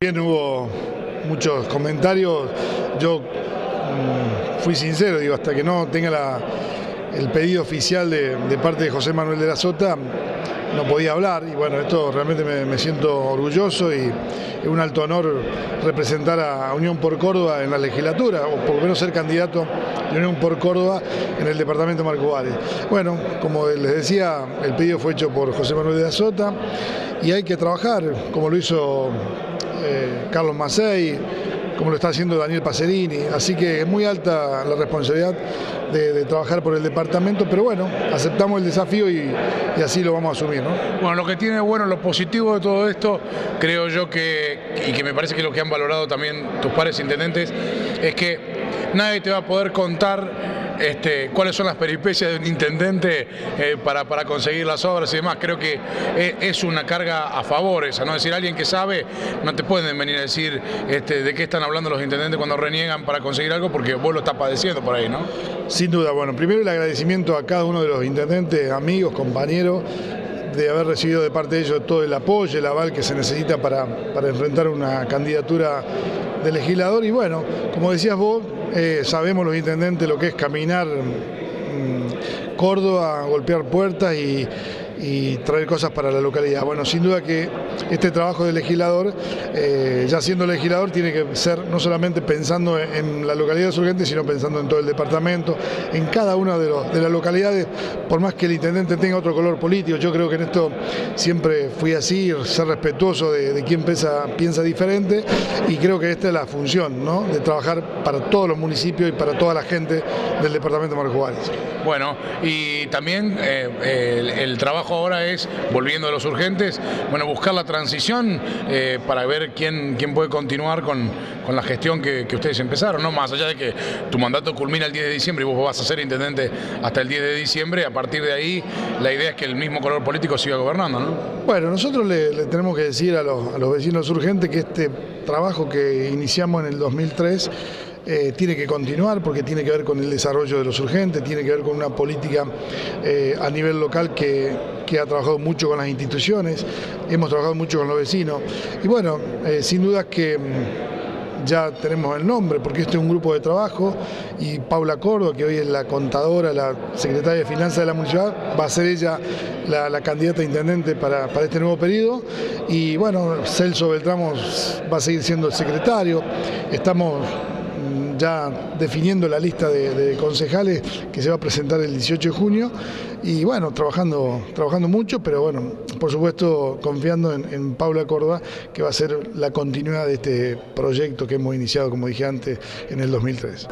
Bien, hubo muchos comentarios. Yo mm, fui sincero, digo, hasta que no tenga el pedido oficial de, parte de José Manuel de la Sota, no podía hablar. Y bueno, esto realmente me, siento orgulloso y es un alto honor representar a Unión por Córdoba en la legislatura, o por lo menos ser candidato de Unión por Córdoba en el departamento Marco Valle. Bueno, como les decía, el pedido fue hecho por José Manuel de la Sota y hay que trabajar, como lo hizo eh, Carlos Macei, como lo está haciendo Daniel Pacerini, así que es muy alta la responsabilidad de, trabajar por el departamento, pero bueno, aceptamos el desafío y, así lo vamos a asumir. Bueno, lo que tiene bueno, lo positivo de todo esto, creo yo que, y que me parece que lo que han valorado también tus pares intendentes, es que nadie te va a poder contar este, cuáles son las peripecias de un intendente eh, para, conseguir las obras y demás. Creo que e, es una carga a favor esa, ¿no? Es decir, alguien que sabe, no te pueden venir a decir este, de qué están hablando los intendentes cuando reniegan para conseguir algo porque vos lo estás padeciendo por ahí, ¿no? Sin duda, bueno, primero el agradecimiento a cada uno de los intendentes, amigos, compañeros, de haber recibido de parte de ellos todo el apoyo, el aval que se necesita para, para enfrentar una candidatura de legislador. Y bueno, como decías vos, eh, sabemos los intendentes lo que es caminar mm, Córdoba, golpear puertas y, y traer cosas para la localidad. Bueno, sin duda que este trabajo del legislador, eh, ya siendo legislador, tiene que ser no solamente pensando en la localidad de sino pensando en todo el departamento, en cada una de, las localidades, por más que el intendente tenga otro color político. Yo creo que en esto siempre fui así, ser respetuoso de, quien piensa, piensa diferente y creo que esta es la función, ¿no? de trabajar para todos los municipios y para toda la gente del departamento de Marco Bueno, y también eh, el trabajo ahora es, volviendo a los urgentes, bueno, buscar la transición eh, para ver quién, quién puede continuar con, la gestión que, ustedes empezaron, ¿no? Más allá de que tu mandato culmina el 10 de diciembre y vos vas a ser intendente hasta el 10 de diciembre, a partir de ahí la idea es que el mismo color político siga gobernando, ¿no? Bueno, nosotros le, tenemos que decir a los, a los vecinos urgentes que este trabajo que iniciamos en el 2003 eh, tiene que continuar porque tiene que ver con el desarrollo de los urgentes, tiene que ver con una política eh, a nivel local que, ha trabajado mucho con las instituciones, hemos trabajado mucho con los vecinos y bueno, eh, sin duda que mm, ya tenemos el nombre, porque este es un grupo de trabajo y Paula Córdoba, que hoy es la contadora, la secretaria de Finanzas de la municipalidad, va a ser ella la, candidata a intendente para, para, este nuevo periodo. Y bueno, Celso Beltramos va a seguir siendo el secretario. Estamos ya definiendo la lista de, concejales que se va a presentar el 18 de junio y bueno, trabajando, trabajando mucho, pero bueno, por supuesto confiando en, en Paula Córdoba, que va a ser la continuidad de este proyecto que hemos iniciado, como dije antes, en el 2003.